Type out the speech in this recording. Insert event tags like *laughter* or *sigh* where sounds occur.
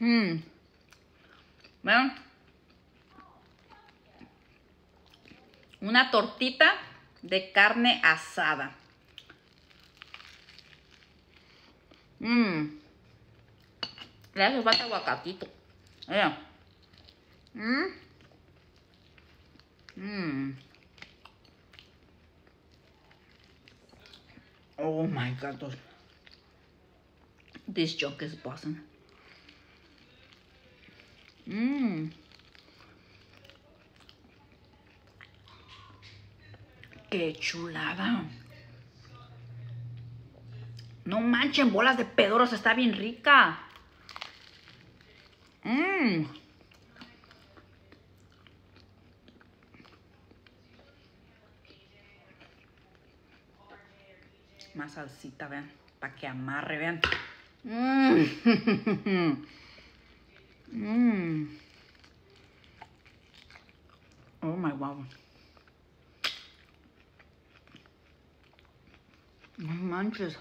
Mmm. ¿Ven? Una tortita de carne asada. Mmm. Le hace falta aguacatito. Mira. Mmm. Mmm. Oh my god. This junk is buzzing. Mmm. ¡Qué chulada! No manchen, bolas de pedoros, está bien rica. Mmm. Más salsita, vean, para que amarre, vean. Mmm. *laughs* Oh my wow. No manches.